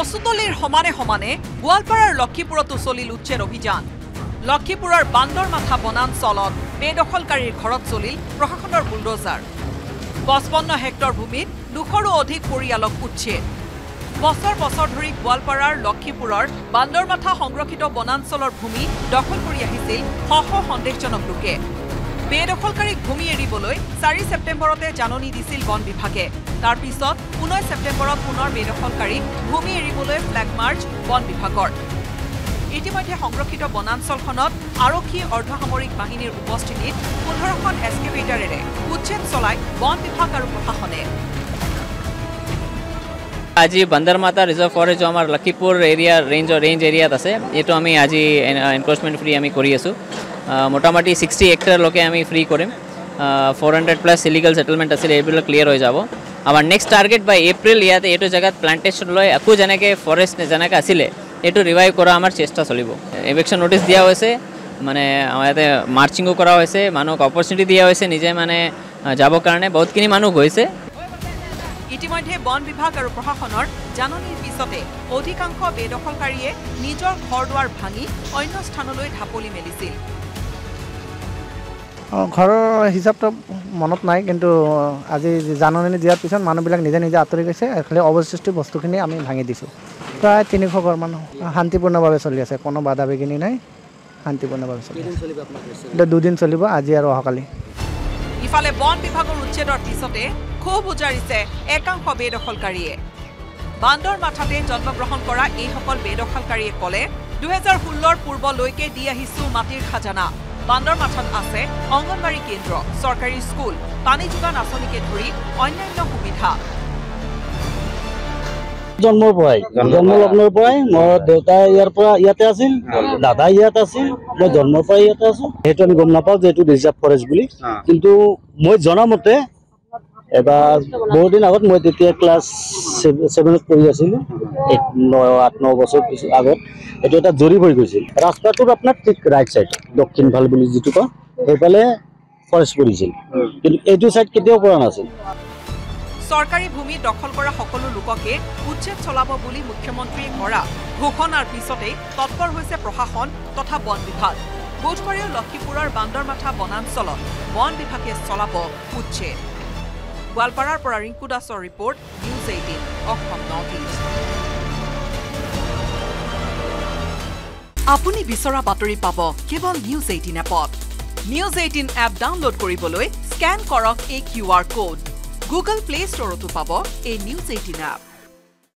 কচুতলিৰ সমানে সমানে গোৱালপাৰাৰ লক্ষীপুৰতো চলিল উচ্ছেদ অভিযান। লক্ষীপুৰৰ বান্দৰমাথা বনাঞ্চলত বেদখলকাৰীৰ ঘৰত চলিল প্ৰশাসনৰ বুলডোজাৰ। পঁচপন্ন হেক্টৰ ভূমিত দুশৰো অধিক পৰিয়ালক উচ্ছেদ। বছৰ বছৰ ধৰি গোৱালপাৰাৰ লক্ষীপুৰৰ বান্দৰমাথা সংৰক্ষিত বনাঞ্চলৰ ভূমি দখল কৰি আহিছিল শ শ সন্দেহজনক লোকে। বেদখলকাৰীক ভূমি এৰিবলৈ চাৰি ছেপ্টেম্বৰতে জাননী দিছিল বন বিভাগে। তাৰ পিছত ঊনৈছ ছেপ্টেম্বৰত পুনৰ বেদখলকাৰীক ভূমি এৰিবলৈ ফ্লেগ মাৰ্চ বন বিভাগৰ। ইতিমধ্যে সংৰক্ষিত বনাঞ্চলখনত আৰক্ষী অৰ্ধসামৰিক বাহিনীৰ উপস্থিতিত পোন্ধৰখন এছকেভেটাৰেৰে উচ্ছেদ চলায় বন বিভাগ আৰু প্ৰশাসনে। আজি বান্দাৰমাতা ৰিজাৰ্ভ ফৰেষ্ট আমাৰ লক্ষীপুৰ এৰিয়া ৰেঞ্জৰ ৰেঞ্জ এৰিয়াত আছে। এইটো আমি আজি এনক্ৰচমেণ্ট ফ্ৰী আমি কৰি আছোঁ। মোটামুটি ছিক্সটি হেক্টৰলৈকে আমি ফ্ৰী কৰিম four hundred plus illegal settlement আছিলে এইবিলাক ক্লিয়াৰ হৈ যাব। আমাৰ নেক্সট টাৰ্গেট বাই এপ্ৰিল ইয়াত এইটো জেগাত প্লাণ্টেশ্যন লৈ আকৌ যেনেকৈ ফৰেষ্ট যেনেকৈ আছিলে এইটো ৰিভাইভ কৰা আমাৰ চেষ্টা চলিব। এভিকশ্যন নটিচ দিয়া হৈছে মানে আমাৰ ইয়াতে মাৰ্চিঙো কৰা হৈছে মানুহক অপৰচুনিটি দিয়া হৈছে নিজে মানে যাবৰ কাৰণে। বহুতখিনি মানুহ গৈছে। ইতিমধ্যে বন বিভাগ আৰু প্ৰশাসনৰ জাননীৰ পিছতে অধিকাংশ বেদখলকাৰীয়ে নিজৰ ঘৰ দুৱাৰ ভাঙি অন্য স্থানলৈ ঢাপলি মেলিছিল। ঘৰৰ হিচাপটো মনত নাই কিন্তু আজি জাননী দিয়াৰ পিছত মানুহবিলাক নিজে নিজে আঁতৰি গৈছে খালি অৱশিষ্ট বস্তুখিনি আমি ভাঙি দিছোঁ। প্ৰায় তিনিশ ঘৰ মানুহ শান্তিপূৰ্ণভাৱে চলি আছে কোনো বাধা বিঘিনি নাই শান্তিপূৰ্ণভাৱে চলি আছে। দুদিন চলিব আজি আৰু অহাকালি। ইফালে বন বিভাগৰ উচ্ছেদৰ পিছতে ক্ষোভ উজাৰিছে একাংশ বেদখলকাৰীয়ে। বান্দৰ মাথাতে জন্মগ্ৰহণ কৰা এইসকল বেদখলকাৰীয়ে ক'লে দুহেজাৰ ষোল্লৰ পূৰ্বলৈকে দি আহিছো মাটিৰ খাজানা। বান্দৰ মাথাত আছে অংগনবাড়ী কেন্দ্ৰ চৰকাৰী স্কুল পানী যোগান আঁচনিকে ধৰি অন্যান্য সুবিধা। জন্মৰ পৰাই জন্ম লগ্নৰ পৰাই মোৰ দেউতা ইয়াৰ পৰা ইয়াতে আছিল দাদা ইয়াত আছিল মই জন্মৰ পৰাই ইয়াতে আছো। সেইটো আমি গম নাপাওঁ যে এইটো ৰিজাৰ্ভ ফৰেষ্ট বুলি। কিন্তু মই জনামতে এবাৰ বহুত দিন আগত মই তেতিয়া ক্লাছ ছেভেনত পঢ়ি আছিলোঁ। আঠ ন বছৰ পিছত আগত। এইটো এটা জৰীপ হৈ গৈছিল। ৰাস্তাটোৰ আপোনাৰ ঠিক ৰাইট ছাইড দক্ষিণ ভাল বুলি যিটো কয় সেইফালে ফৰেষ্ট পৰিছিল। কিন্তু এইটো ছাইড কেতিয়াও পৰা নাছিল। চৰকাৰী ভূমি দখল কৰা সকলো লোককে উচ্ছেদ চলাব বুলি মুখ্যমন্ত্ৰীয়ে কৰা ঘোষণাৰ পিছতেই তৎপৰ হৈছে প্ৰশাসন তথা বন বিভাগ। বুধবাৰেও লক্ষীপুৰৰ বান্দৰমাথা বনাঞ্চলত বন বিভাগে চলাব উচ্ছেদ। গোৱালপাৰাৰ পৰা ৰিংকু দাসৰ report news eighteen Assam north east. আপুনি বিচৰা বাতৰি পাব কেৱল নিউজ এইটিন এপত। নিউজ এইটিন এপ ডাউনলোড কৰিবলৈ স্কেন কৰক এই Q R code. Google play ষ্টৰতো পাব এই নিউজ এইটিন এপ।